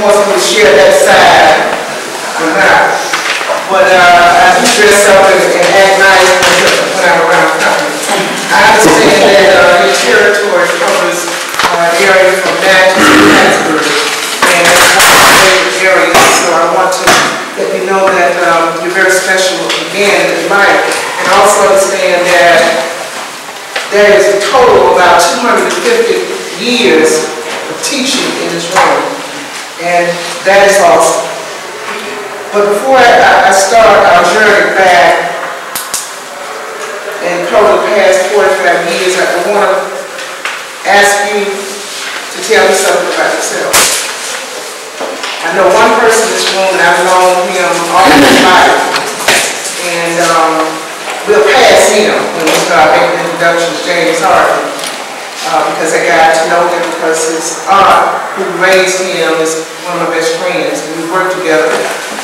me to share that side or not. But, uh, I do dress up and and act nice when I'm around company. I understand that, uh, your territory covers, uh, area from Natchez to Hattiesburg. And it's one of my favorite areas, so I want to let you know that, um, you're very special again in life. And also understand that there is a total of about 250 years of teaching in this room, and that is awesome. But before I I start our journey back and cover the past 45 years, I want to ask you to tell me something about yourself. I know one person in this room, and I've known him all his life, and um, we'll pass him when we start making introductions, James Harden, uh, because I got to know him because his aunt, who raised him, is one of my best friends, we work together.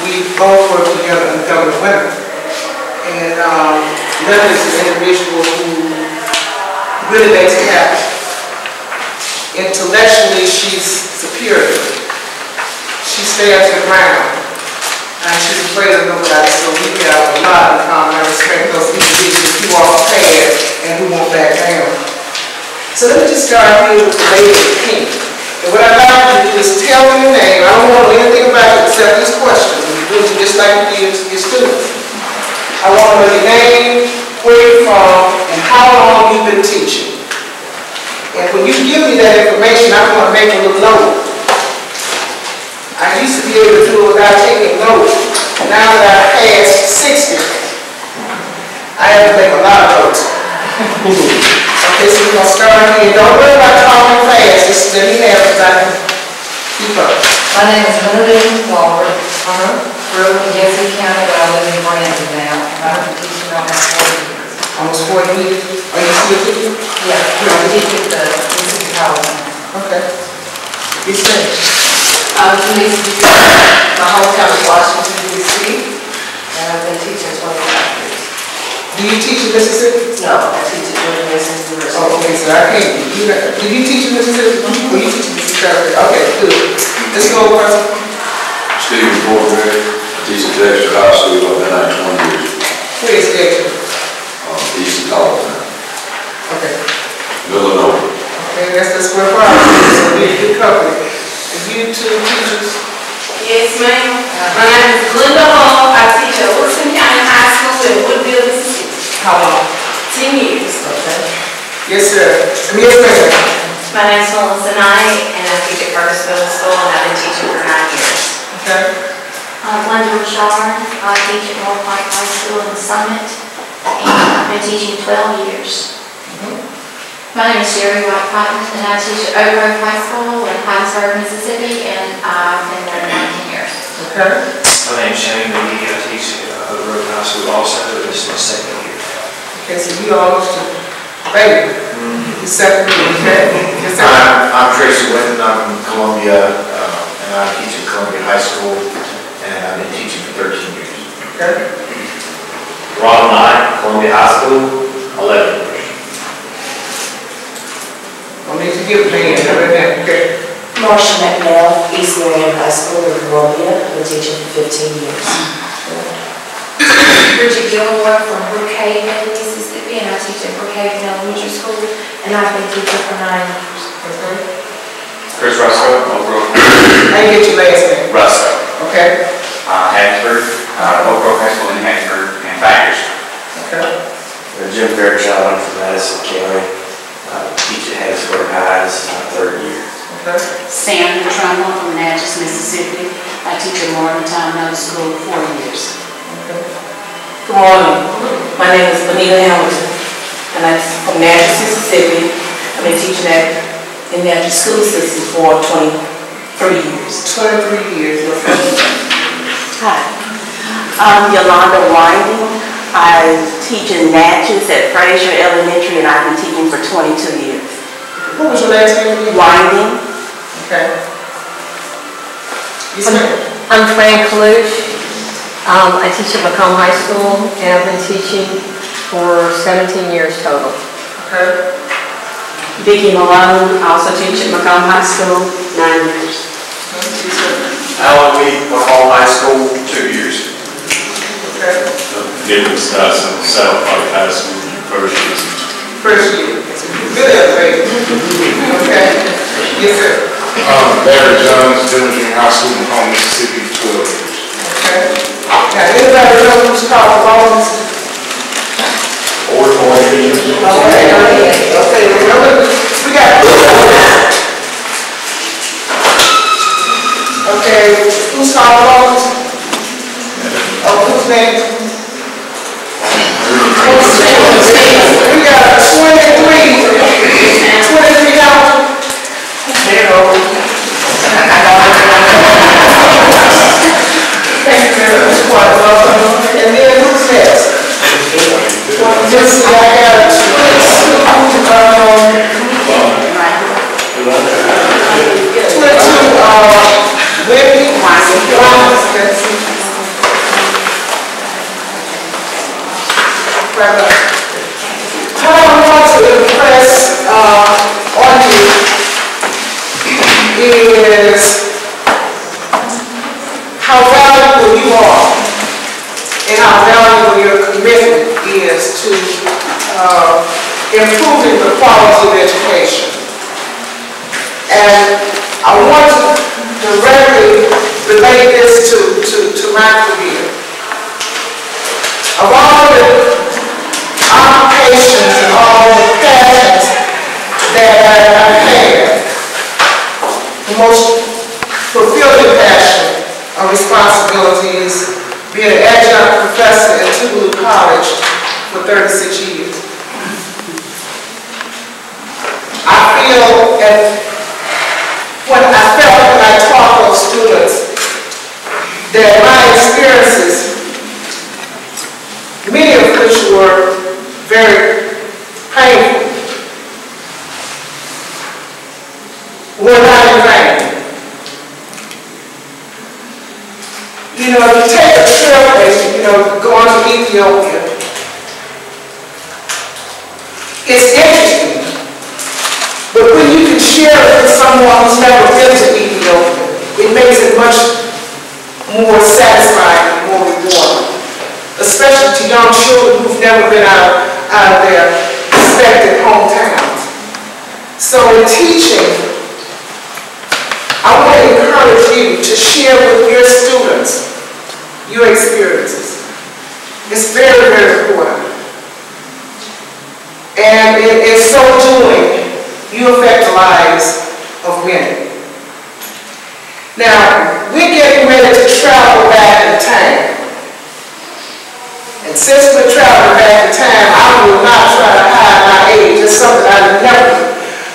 We both work together in Governor Winter. And um, Linda is an individual who really makes it happen. Intellectually, she's superior. She stands her ground. And she's afraid of nobody, so we have a lot in common. I respect those individuals who are past and who won't back down. So let me just start here with the lady pink. And what I'd like you to do is tell me your name. I don't want to know anything about you except these questions. And you do it just like you do your students. I want to know your name, where you're from, and how long you've been teaching. And when you give me that information, I'm going to make a little note. I used to be able to do it without taking notes. Now that I've passed 60, I have to make a lot of notes. Okay, so we're gonna start here. Don't worry about talking fast, just let me have I can keep. My name is Linda Walker, Uh-huh. grew up in Jesse County, but I live in Brandon now. I've been teaching almost forty years. Almost forty years. Are you still teaching? Yeah, I teach at the Mississippi College. Okay. Yes, sir. I was in Mississippi, my hometown is Washington DC, and I've been teaching twenty-five years. Do you teach in Mississippi? No, I teach okay, so I can't, you, do you teach in Mississippi? Or you teach in Mississippi? Okay, good. Let's go, President. Stephen Ford, teach at Dexter High School, I've been there twenty years, Where is Dexter? um, east of Colleton, Okay. Villanova. Okay, that's the square problem. So we're good company. And you two teachers? Yes, ma'am. My name is Glenda Hall. I teach at Wilkinson County High School in Woodville, Mississippi. How long? Ten years. Okay. Yes, sir. And yes, ma'am. My name is Melissa Knight, and I teach at Curtis Middle School, and I've been teaching for nine years. Okay. Uh, Linda Richard, I teach at North Pike High School in Summit, and I've been teaching 12 years. My name is Sherry White Cotton, and I teach at Oak Grove High School in Hattiesburg, Mississippi, and I've been there 19 years. Okay. My name's Shane McGee, I teach at Hood Road High School also, this is my second year. Okay, so you almost a baby. You second, okay? Yes, sir. I'm, I'm Tracy Winton, I'm from Columbia, uh, and I teach at Columbia High School, and I've been teaching for 13 years. Okay. Ron Knight, Columbia High School, 11 years. Don't need to give me, everything, okay? Marcia McNeil, East Marion High School in Columbia, I've been teaching for 15 years. Bridget Gilmore from Brookhaven, Mississippi, and I teach at Brookhaven Elementary School, and I've been teaching for nine years. Okay. Chris Russo, Oak Grove. I didn't get your last name, Russo, okay? uh, Hattiesburg, uh, Oak Grove High School in Hattiesburg, and Backers. Okay. Uh, Jim Fairchild, I'm from Madison County. I teach at Hattiesburg High, this is my third year. Okay. Sandra Trumbull from Natchez, Mississippi. I teach at Morgantown Middle School four years. Okay. Good morning, my name is Benita Hamilton, and I'm from Natchez, Mississippi. I've been teaching at, in Natchez School System for 23 years. Twenty-three years. Hi, I'm Yolanda Winding. I teach in Natchez at Fraser Elementary, and I've been teaching for 22 years. What was your last name again? Winding, Okay. Yes, ma'am. I'm Fran Kalush. Um, I teach at McComb High School, and I've been teaching for 17 years total. Okay. Vicki Malone, I also teach at McComb High School, nine years. Yes, High School, two years. Okay, Nicholas Dodson, South Pike High School, first year. first year. Good at Okay, yes, sir. Um, Barry Jones, Dillon Junior High School, McComb, Mississippi, twelve years. Okay. Now, anybody know who's called for bonus? Or twenty years. Okay, okay, remember, we got. Okay, who's called for bonus? Oh, is how valuable you are and how valuable your commitment is to uh, improving the quality of education. And I want to directly relate this to, to, to my career. Of all the occupations and all the passions that I've had, the most fulfilling passion or responsibility is being an adjunct professor at Tougaloo College for 36 years. I feel, and when I felt when I taught those students, that my experiences, many of which were very painful, were not in You know, you take a trip and, you know, go on to Ethiopia, it's interesting. But when you can share it with someone who's never been to Ethiopia, it makes it much more satisfying and more rewarding. Especially to young children who've never been out, out of their respective hometowns. So in teaching, I want to encourage you to share with your students your experiences. It's very, very important. And in, in so doing, you affect the lives of many. Now, we're getting ready to travel back in time. And since we're traveling back in time, I will not try to hide my age. It's something I never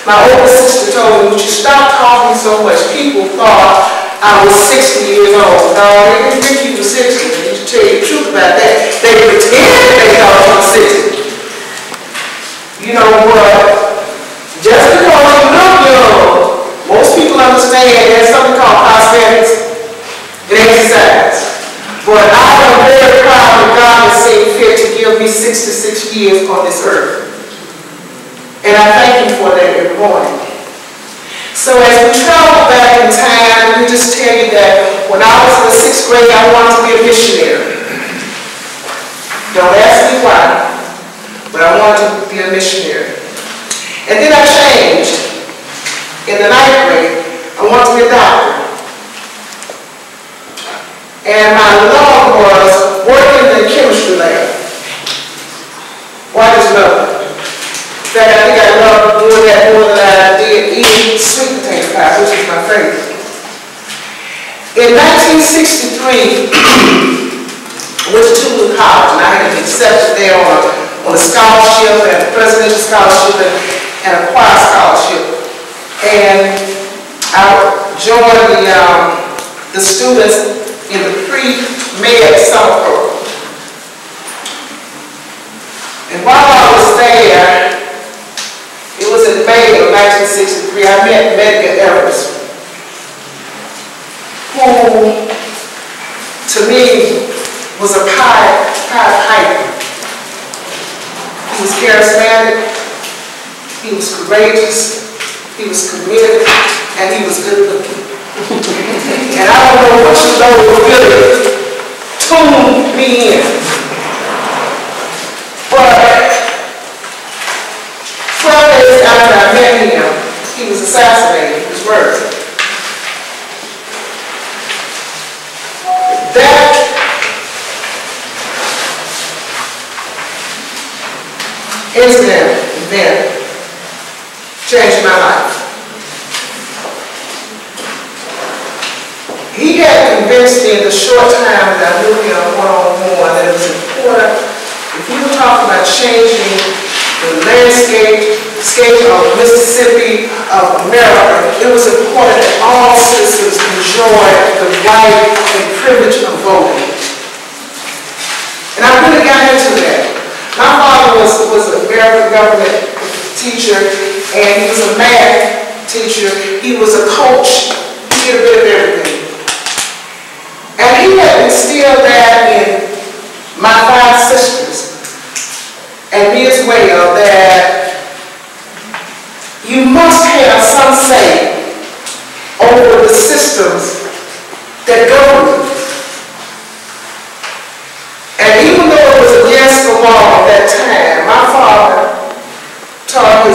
my older sister told me, would you stop talking so much? People thought I was 60 years old. No, they didn't think you were 60. And to tell you the truth about that, they pretended they thought I was 60. You know what? Just because you look young, most people understand there's something called prosthetics and exercise. But I am very proud that God has seen fit to give me 66 years on this earth. And I thank you for that every morning. So as we travel back in time, let me just tell you that when I was in the sixth grade, I wanted to be a missionary. Don't ask me why, but I wanted to be a missionary. And then I changed. In the ninth grade, I wanted to be a doctor. And my love was working in the chemistry lab. What is love? In fact, I think I love doing that more than I did eating sweet potato pie, which is my favorite. In 1963, I went to Tougaloo College, and I had been accepted there on a, on a scholarship, and a presidential scholarship, and, and a choir scholarship. And I joined the, um, the students in the pre-med summer program. And while I was there, it was in May of 1963, I met Medgar Evers, who, to me, was a Pied Pied Piper. He was charismatic, he was courageous, he was committed, and he was good looking. and I don't know which of those really tuned me in. But 12 days after I met him, he was assassinated, he was murdered. That incident, event, changed my life. He had convinced me in the short time that I knew him one-on-one that it was important, if you were talking about changing the landscape, scape of Mississippi, of America, it was important that all citizens enjoy the right and privilege of voting. And I really got into that. My father was, was an American government teacher, and he was a math teacher, he was a coach, he did a bit of everything. And he had instilled that in my five sisters. And me as well, that you must have some say over the systems that govern you. And even though it was against the law at that time, my father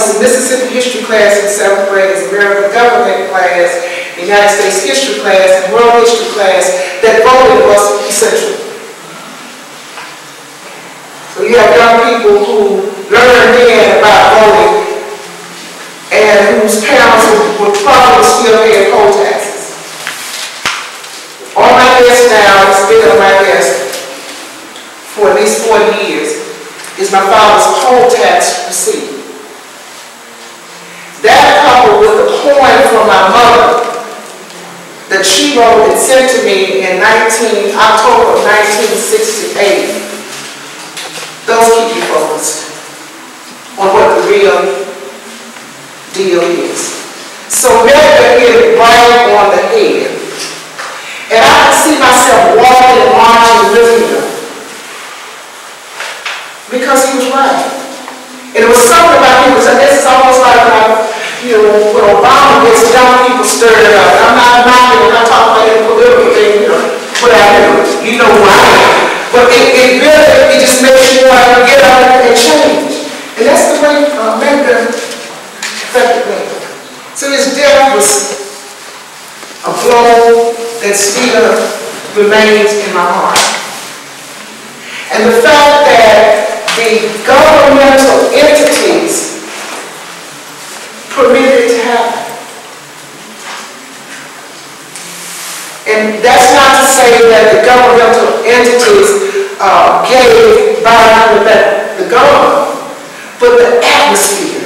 his Mississippi history class in seventh grade, his American government class, United States history class, and world history class, that voting was essential. So you have young people who learn then about voting and whose parents would probably still pay poll taxes. On my desk now, it's been on my desk for at least 40 years, is my father's poll tax receipt. That coupled with the poem from my mother that she wrote and sent to me in 19, October of 1968, those keep me focused on what the real deal is. So hit it right on the head. And I can see myself walking and marching with him because he was right. And it was something about him, I guess it's almost like, you know, when Obama gets young people stirred up. I'm not knocking, I'm not talking about any political thing, know, what I do. You know am. But it, it really, it just makes you want to get up and change. And that's the way uh, America affected me. So his death was a blow that still remains in my heart. And the fact that the governmental entities permitted it to happen. And that's not to say that the governmental entities uh, gave by the, the government, but the atmosphere.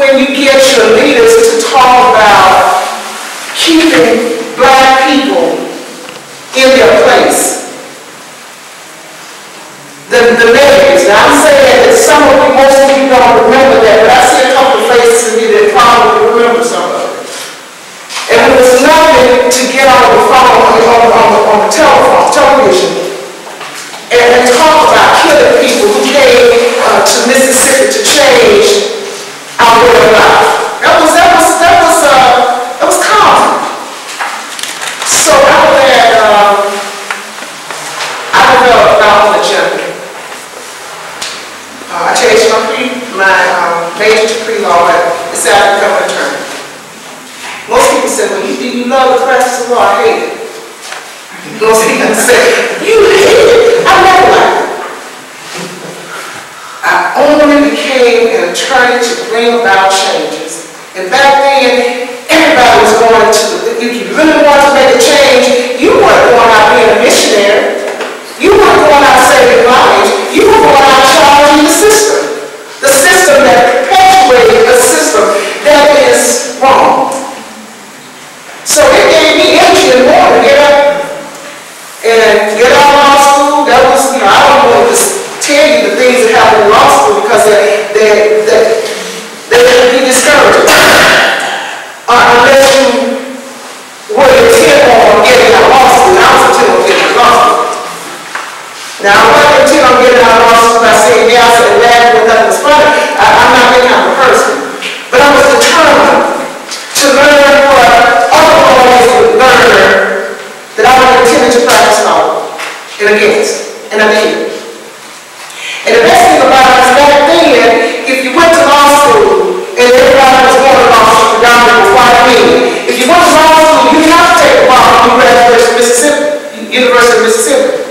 When you get your leaders to talk about keeping black people in their place, the, the negatives. Now I'm saying that some of you, most of don't remember that, but I see a couple of faces in here that probably remember some of it. And it was nothing to get on the phone, on the, on the, on the, on the telephone, television, and, and talk about killing people who came uh, to Mississippi to change our way of life. That was, that was, that was, uh, that was common. So out of that, um, I developed now on the agenda. Uh, I my my um, major to pre-law, but decided to become an attorney. Most people say, well, you, do you love the practice of law? I hate it. Most people say, you hate it? I never liked it. I only became an attorney to bring about changes. And back then, everybody was going to, if you really wanted to make a change, you weren't going out being a missionary. You weren't going out saving lives. You were going guarantee I'm getting out of lawsuits by saying, yeah, I said that without this money. I, I'm not that kind of person. But I was determined to learn what other lawyers would learn that I would continue to practice on, and against. And I did. And the best thing about it is back then, if you went to law school and everybody was going to law school predominantly white men, if you went to law school, you did not take a bar from Mississippi, University of Mississippi.